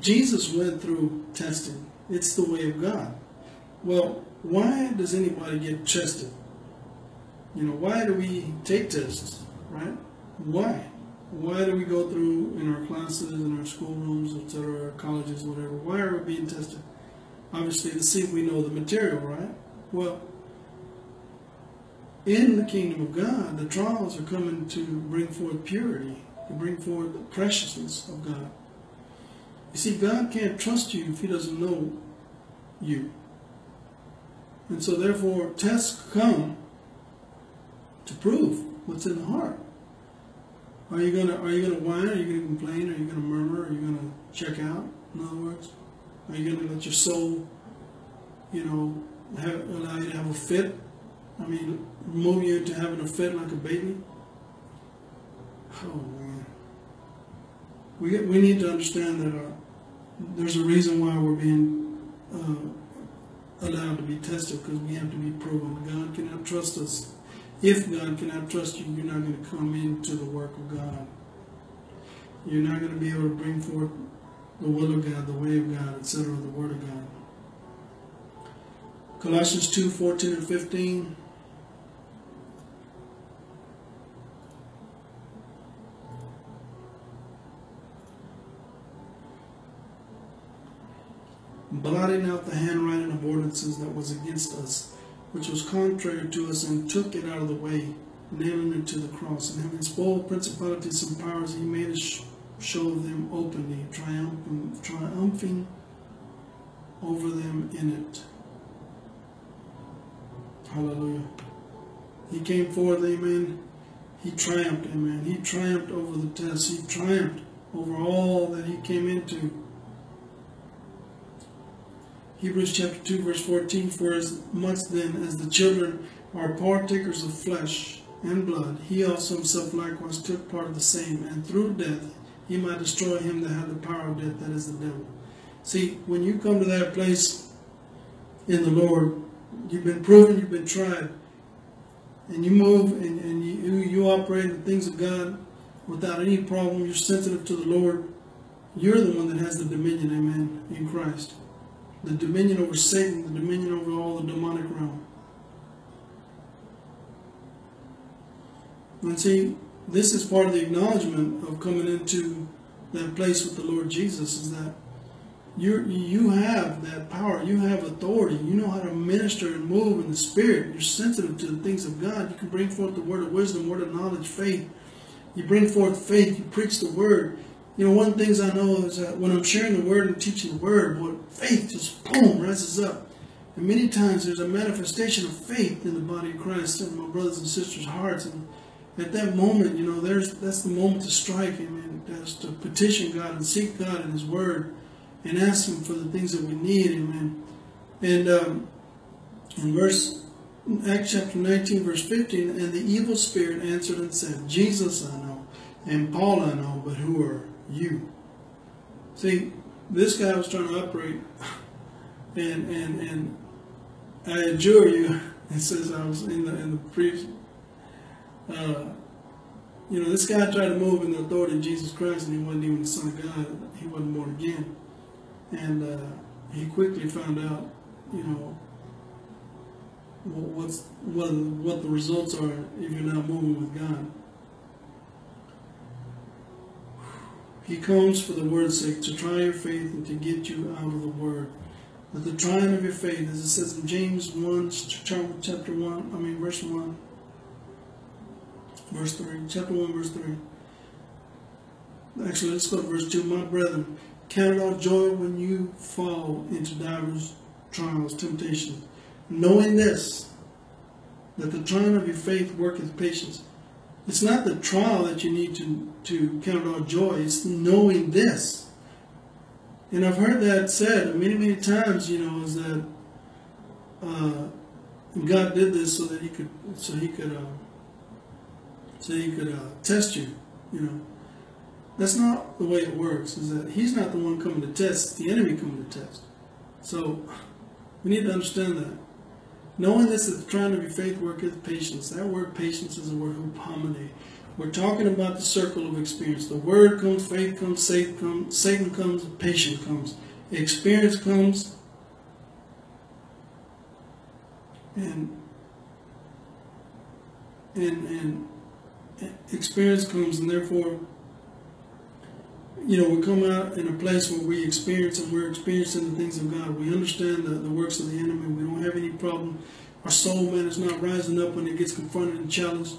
Jesus went through testing. It's the way of God. Well, why does anybody get tested? You know, why do we take tests, right? Why? Why do we go through in our classes, in our schoolrooms, etc., our colleges, whatever? Why are we being tested? Obviously, to see if we know the material, right? Well, in the kingdom of God, the trials are coming to bring forth purity, to bring forth the preciousness of God. You see, God can't trust you if He doesn't know you. And so, therefore, tests come to prove what's in the heart. Are you gonna Are you gonna whine? Are you gonna complain? Are you gonna murmur? Are you gonna check out? In other words, are you gonna let your soul, you know, have, allow you to have a fit? I mean, move you into having a fit like a baby? Oh man, we we need to understand that uh, there's a reason why we're being uh, allowed to be tested because we have to be proven. God cannot trust us if God cannot trust you, you're not going to come into the work of God. You're not going to be able to bring forth the will of God, the way of God, etc., the Word of God. Colossians 2 14 and 15. Blotting out the handwriting of ordinances that was against us which was contrary to us, and took it out of the way, nailing it to the cross. And having spoiled principalities and powers, he made us show of them openly, triumphing over them in it. Hallelujah. He came forth, amen. He triumphed, amen. He triumphed over the test. He triumphed over all that he came into. Hebrews chapter 2, verse 14 For as much then as the children are partakers of flesh and blood, he also himself likewise took part of the same, and through death he might destroy him that had the power of death, that is the devil. See, when you come to that place in the Lord, you've been proven, you've been tried, and you move and, and you, you operate in the things of God without any problem, you're sensitive to the Lord, you're the one that has the dominion, amen, in Christ the dominion over Satan, the dominion over all the demonic realm. And see, this is part of the acknowledgement of coming into that place with the Lord Jesus is that you you have that power, you have authority, you know how to minister and move in the spirit. You're sensitive to the things of God. You can bring forth the word of wisdom, word of knowledge, faith. You bring forth faith. You preach the word. You know, one of the things I know is that when I'm sharing the word and teaching the word, boy, faith just boom rises up. And many times there's a manifestation of faith in the body of Christ in my brothers and sisters' hearts. And at that moment, you know, there's that's the moment to strike, and, That's to petition God and seek God in His Word and ask Him for the things that we need, amen. And um, in verse Acts chapter 19, verse 15, and the evil spirit answered and said, Jesus I know, and Paul I know, but who are you. See, this guy was trying to operate, and and and I adjure you. It says I was in the in the previous. Uh, you know, this guy tried to move in the authority of Jesus Christ, and he wasn't even the Son of God. He wasn't born again, and uh, he quickly found out, you know, what's what what the results are if you're not moving with God. He comes for the word's sake to try your faith and to get you out of the word. But the trying of your faith, as it says in James 1, chapter 1, I mean, verse 1, verse 3, chapter 1, verse 3. Actually, let's go to verse 2. My brethren, count it all joy when you fall into divers trials, temptations, knowing this, that the trying of your faith worketh patience. It's not the trial that you need to, to count on joy, it's knowing this. And I've heard that said many, many times, you know, is that uh, God did this so that he could, so he could, uh, so he could uh, test you, you know. That's not the way it works. Is that He's not the one coming to test; it's the enemy coming to test. So we need to understand that. Knowing this is trying to be faith worketh patience. That word patience is a word hupomene. We're talking about the circle of experience. The word comes, faith comes, Satan comes, Satan comes, patience comes. Experience comes, and and and experience comes, and therefore, you know, we come out in a place where we experience and we're experiencing the things of God. We understand the, the works of the enemy. We don't have any problem. Our soul man is not rising up when it gets confronted and challenged.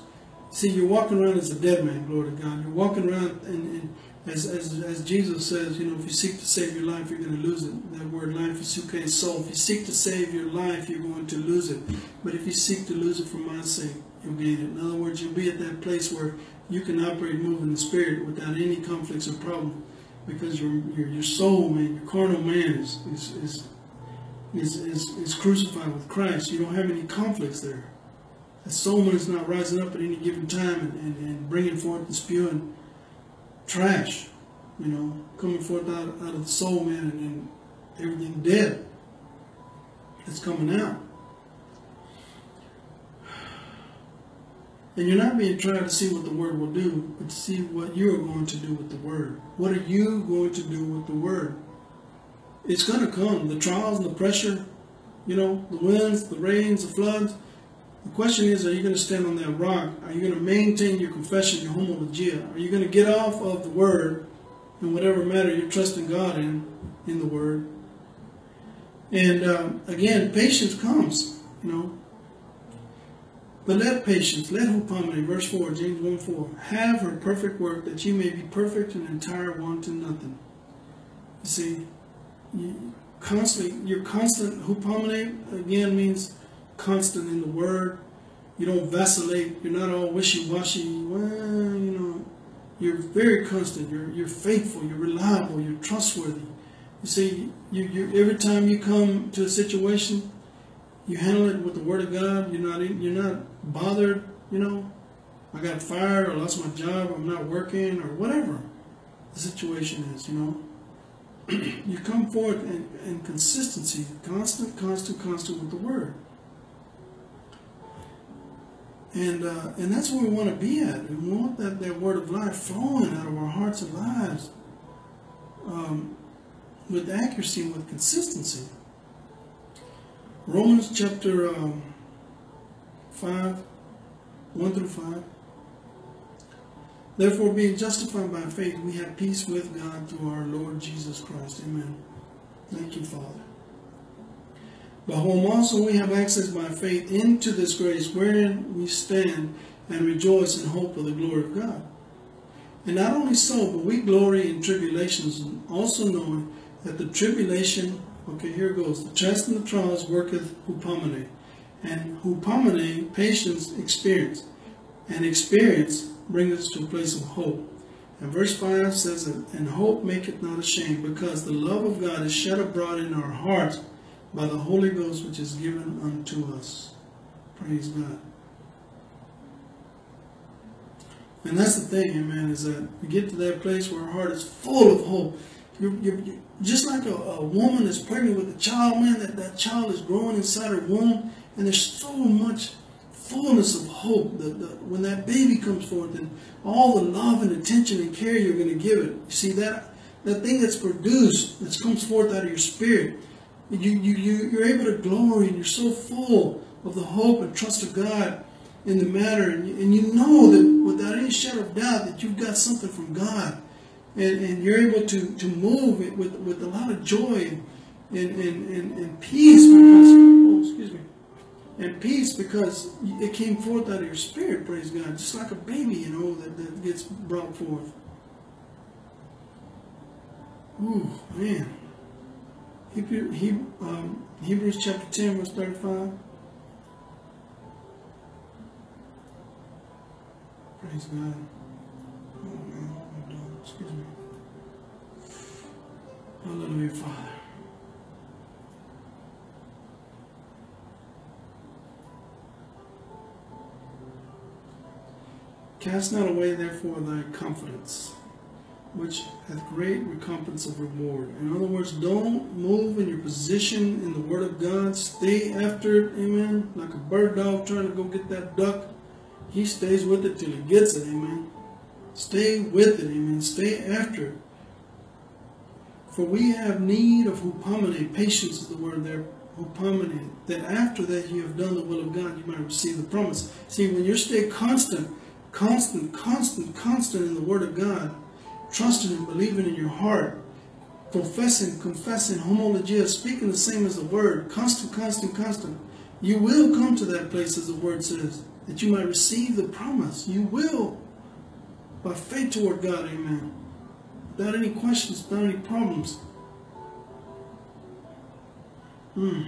See, you're walking around as a dead man, glory to God. You're walking around, and, as, as, as Jesus says, you know, if you seek to save your life, you're going to lose it. That word life is psuche soul. If you seek to save your life, you're going to lose it. But if you seek to lose it for my sake, you'll. In other words, you'll be at that place where you can operate move in the spirit without any conflicts or problem. Because your, your, your soul, man, your carnal man is, is, is, is, is, is crucified with Christ. You don't have any conflicts there. The soul man is not rising up at any given time and, and, and bringing forth and spewing trash, you know, coming forth out, out of the soul man and, and everything dead that's coming out. And you're not being tried to see what the word will do, but to see what you're going to do with the word. What are you going to do with the word? It's going to come. The trials and the pressure, you know, the winds, the rains, the floods. The question is, are you going to stand on that rock? Are you going to maintain your confession, your homologia? Are you going to get off of the word in whatever matter you're trusting God in, in the word? And um, again, patience comes, you know. But let patience, let hupomene, verse 4, James 1 4, have her perfect work that you may be perfect and entire, wanting nothing. You see, you constantly, your constant hupomene again means constant in the word. You don't vacillate. You're not all wishy-washy. Well, you know, you're very constant. You're you're faithful. You're reliable. You're trustworthy. You see, you, you every time you come to a situation, you handle it with the Word of God. You're not you're not bothered. You know, I got fired or lost my job. I'm not working or whatever the situation is. You know, you come forth in, in consistency, constant, constant, constant with the Word. And, uh, and that's where we want to be at. We want that, that word of life flowing out of our hearts and lives um, with accuracy and with consistency. Romans chapter um, 5, 1 through 5. Therefore, being justified by faith, we have peace with God through our Lord Jesus Christ. Amen. Thank you, Father by whom also we have access by faith into this grace wherein we stand and rejoice in hope of the glory of God. And not only so, but we glory in tribulations, also knowing that the tribulation, okay, here goes, the test and the trials worketh hupomene, and who hupomene, patience, experience, and experience brings us to a place of hope. And verse 5 says, And hope maketh not ashamed, because the love of God is shed abroad in our hearts by the Holy Ghost which is given unto us. Praise God. And that's the thing, amen, is that we get to that place where our heart is full of hope. You're, you're, you're just like a, a, woman is pregnant with a child, man, that, that child is growing inside her womb, and there's so much fullness of hope that, that when that baby comes forth and all the love and attention and care you're going to give it. You see, that, that thing that's produced, that comes forth out of your spirit, you, you, you, you're able to glory and you're so full of the hope and trust of God in the matter. And you, and you know that without any shadow of doubt that you've got something from God. And, and you're able to, to move it with, with a lot of joy and, and, and, and peace because, oh, excuse me, and peace because it came forth out of your spirit, praise God. Just like a baby, you know, that, that gets brought forth. Ooh, man. Hebrew, Hebrew, um, Hebrews chapter 10, verse 35. Praise God. Oh man. Excuse me. Hallelujah, Father. Cast not away therefore thy confidence, which hath great recompense of reward. In other words, don't move in your position in the Word of God. Stay after it, amen. Like a bird dog trying to go get that duck. He stays with it till he gets it, amen. Stay with it, amen. Stay after it. For we have need of hupomene, patience is the word there, hupomene, that after that you have done the will of God, you might receive the promise. See, when you stay constant, constant, constant, constant in the word of God, trusting and believing in your heart, confessing, confessing, homologia, speaking the same as the word, constant, constant, constant, you will come to that place as the word says, that you might receive the promise. You will, by faith toward God, amen without any questions, without any problems. Hmm.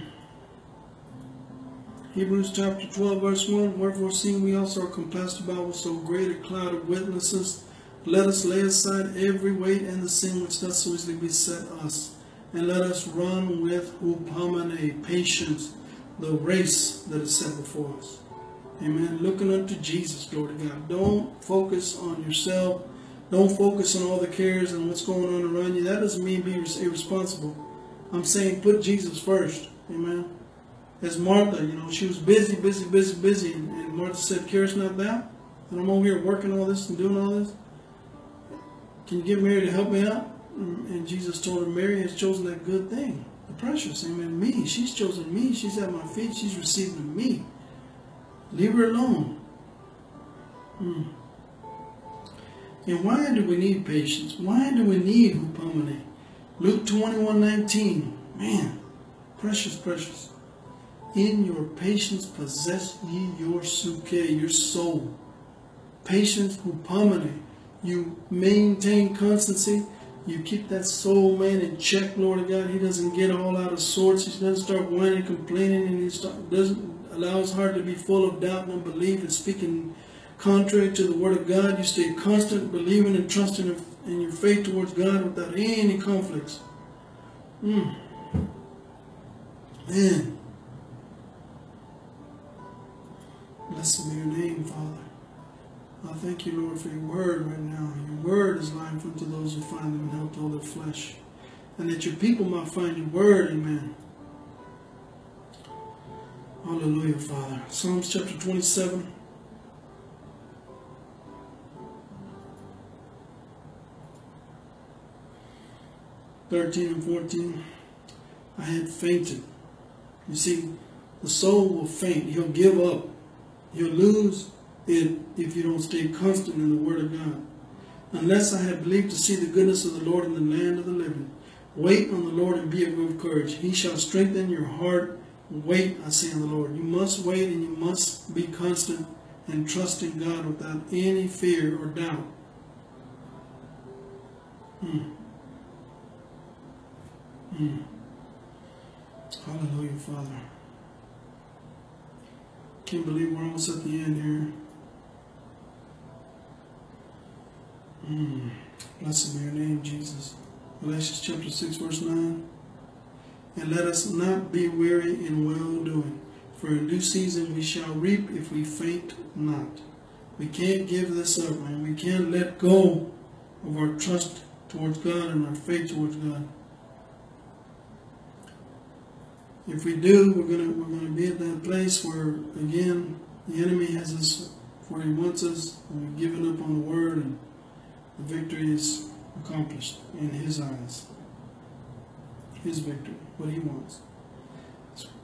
Hebrews chapter 12, verse 1 Wherefore, seeing we also are compassed about with so great a cloud of witnesses, let us lay aside every weight and the sin which does so easily beset us, and let us run with hupomene, patience, the race that is set before us. Amen. Looking unto Jesus, glory to God. Don't focus on yourself don't focus on all the cares and what's going on around you. That doesn't mean being irresponsible. I'm saying put Jesus first. Amen. As Martha, you know, she was busy, busy, busy, busy. And, Martha said, Cares not thou? And I'm over here working all this and doing all this. Can you get Mary to help me out? And Jesus told her, Mary has chosen that good thing, the precious. Amen. Me. She's chosen me. She's at my feet. She's receiving me. Leave her alone. Hmm. And why do we need patience? Why do we need hupomene? Luke 21 19. Man, precious, precious. In your patience possess ye your psuche, your soul. Patience, hupomene. You maintain constancy. You keep that soul man in check, Lord God. He doesn't get all out of sorts. He doesn't start whining, complaining, and he start, doesn't allow his heart to be full of doubt and unbelief and speaking contrary to the Word of God. You stay constant, believing and trusting in your faith towards God without any conflicts. Mm. Man. Blessed be your name, Father. I thank you, Lord, for your word right now. Your word is life unto those who find them and help to all their flesh. And that your people might find your word, amen. Hallelujah, Father. Psalms chapter 27. 13 and 14, I had fainted. You see, the soul will faint. He'll give up. He'll lose it if you don't stay constant in the Word of God. Unless I had believed to see the goodness of the Lord in the land of the living. Wait on the Lord and be of good courage. He shall strengthen your heart. Wait, I say on the Lord. You must wait and you must be constant and trust in God without any fear or doubt. Hmm. Mm. Hallelujah, Father. Can't believe we're almost at the end here. Mm. Blessed be your name, Jesus. Galatians chapter 6, verse 9. And let us not be weary in well doing, for in due season we shall reap if we faint not. We can't give this up, man. We can't let go of our trust towards God and our faith towards God. If we do, we're gonna we're gonna be at that place where again the enemy has us where he wants us, and we've given up on the word, and the victory is accomplished in his eyes. His victory, what he wants.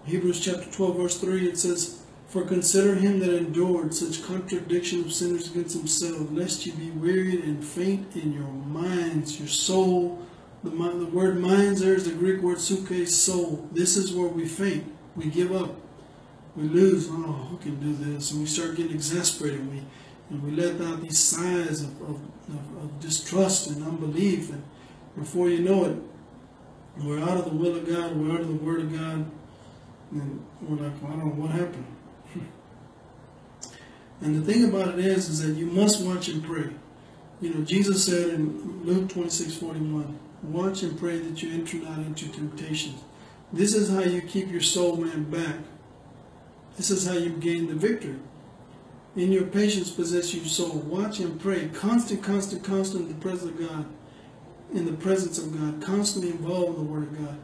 Hebrews chapter 12, verse 3, it says, For consider him that endured such contradiction of sinners against himself, lest you be wearied and faint in your minds, your soul the, the word minds there is the Greek word psuche, soul. This is where we faint. We give up. We lose. Oh, who can do this? And we start getting exasperated. We, and we let out these sighs of, of, of, distrust and unbelief. And before you know it, we're out of the will of God. We're out of the Word of God. And we're like, well, I don't know what happened. And the thing about it is, is that you must watch and pray. You know, Jesus said in Luke 26, 41, watch and pray that you enter not into temptations. This is how you keep your soul man back. This is how you gain the victory. In your patience possess your soul. Watch and pray. Constant, constant, constant in the presence of God. In the presence of God. Constantly involved in the Word of God.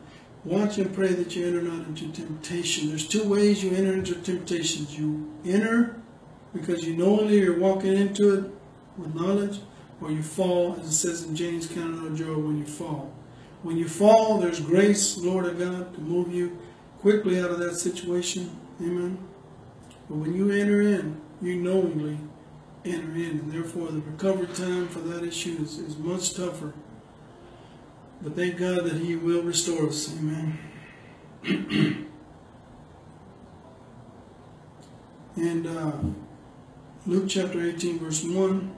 Watch and pray that you enter not into temptation. There's two ways you enter into temptations. You enter because you knowingly you're walking into it with knowledge, or you fall, as it says in James, count on joy when you fall. When you fall, there's grace, Lord of God, to move you quickly out of that situation. Amen. But when you enter in, you knowingly enter in, and therefore the recovery time for that issue is, is much tougher. But thank God that He will restore us. Amen. and uh, Luke chapter 18, verse 1.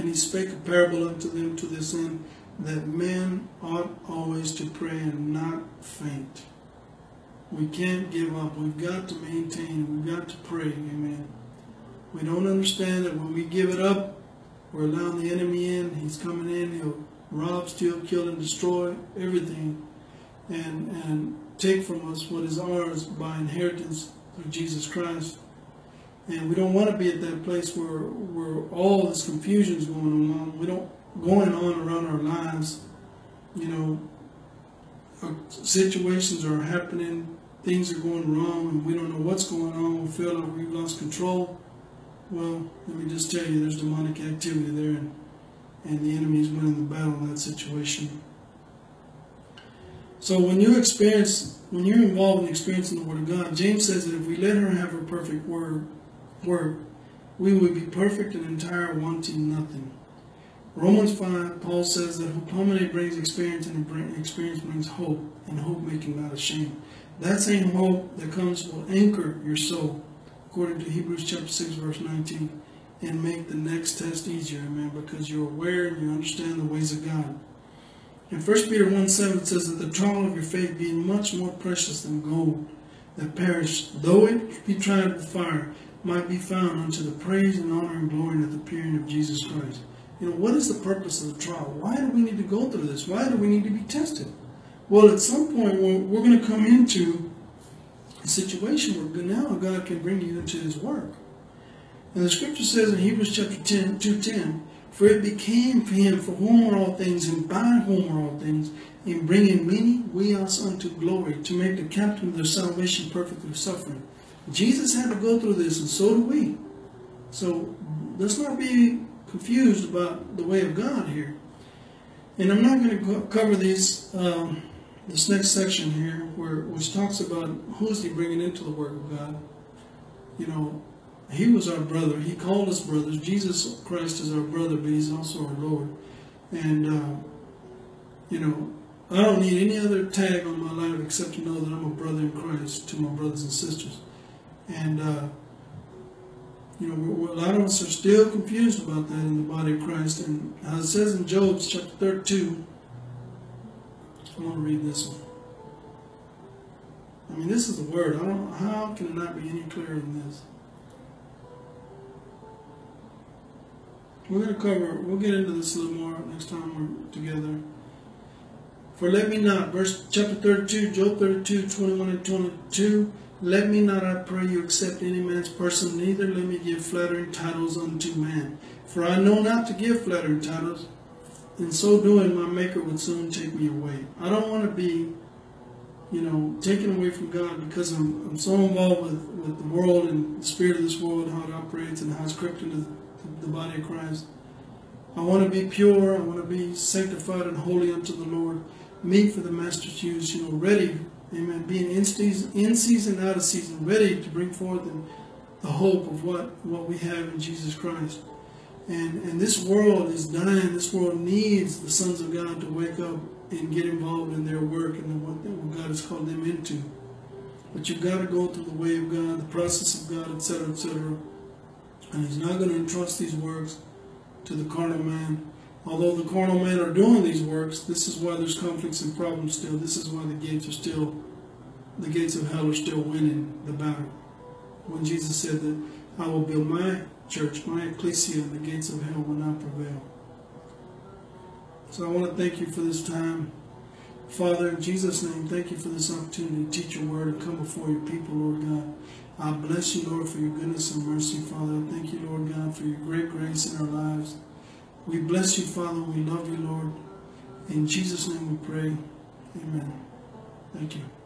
And he spake a parable unto them to this end, that men ought always to pray and not faint. We can't give up. We've got to maintain. We've got to pray. Amen. We don't understand that when we give it up, we're allowing the enemy in. He's coming in. He'll rob, steal, kill, and destroy everything and, and take from us what is ours by inheritance through Jesus Christ. And we don't want to be at that place where, where all this confusion is going on. We don't going on around our lives. You know, our situations are happening, things are going wrong, and we don't know what's going on. We feel like we've lost control. Well, let me just tell you, there's demonic activity there, and, and the enemy is winning the battle in that situation. So when you experience, when you're involved in experiencing the Word of God, James says that if we let her have her perfect word, work, we would be perfect and entire, wanting nothing. Romans 5, Paul says that harmony brings experience, and experience brings hope, and hope making not ashamed. That same hope that comes will anchor your soul, according to Hebrews chapter 6, verse 19, and make the next test easier, amen, because you're aware and you understand the ways of God. In 1 Peter 1 7 says that the trial of your faith being much more precious than gold that perish, though it be tried with fire, might be found unto the praise and honor and glory of the appearing of Jesus Christ. You know, what is the purpose of the trial? Why do we need to go through this? Why do we need to be tested? Well, at some point, we're, we're going to come into a situation where now God can bring you into His work. And the scripture says in Hebrews chapter 10, 2.10, For it became for him for whom are all things, and by whom are all things, in bringing many we us unto glory, to make the captain of their salvation perfect through suffering. Jesus had to go through this, and so do we. So let's not be confused about the way of God here. And I'm not going to cover these um, this next section here, where which talks about who's he bringing into the work of God. You know, he was our brother. He called us brothers. Jesus Christ is our brother, but he's also our Lord. And uh, you know, I don't need any other tag on my life except to know that I'm a brother in Christ to my brothers and sisters. And, uh, you know, a lot of us are still confused about that in the body of Christ. And as it says in Job chapter 32, I want to read this one. I mean, this is the word. I don't. How can it not be any clearer than this? We're going to cover. We'll get into this a little more next time we're together. For let me not, verse chapter 32, Job 32, 21 and 22. Let me not, I pray you, accept any man's person, neither let me give flattering titles unto man. For I know not to give flattering titles. In so doing, my Maker would soon take me away. I don't want to be, you know, taken away from God because I'm, I'm so involved with, with the world and the spirit of this world, how it operates and how it's crept into the, the body of Christ. I want to be pure. I want to be sanctified and holy unto the Lord, meet for the Master's use, you know, ready Amen. Being in season, in season, out of season, ready to bring forth the hope of what, what we have in Jesus Christ. And, and this world is dying. This world needs the sons of God to wake up and get involved in their work and what, what God has called them into. But you've got to go through the way of God, the process of God, etc., etc. And He's not going to entrust these works to the carnal man. Although the carnal men are doing these works, this is why there's conflicts and problems still. This is why the gates are still, the gates of hell are still winning the battle. When Jesus said that I will build my church, my ecclesia, and the gates of hell will not prevail. So I want to thank you for this time. Father, in Jesus' name, thank you for this opportunity to teach your word and come before your people, Lord God. I bless you, Lord, for your goodness and mercy, Father. I thank you, Lord God, for your great grace in our lives. We bless you, Father. We love you, Lord. In Jesus' name we pray. Amen. Thank you.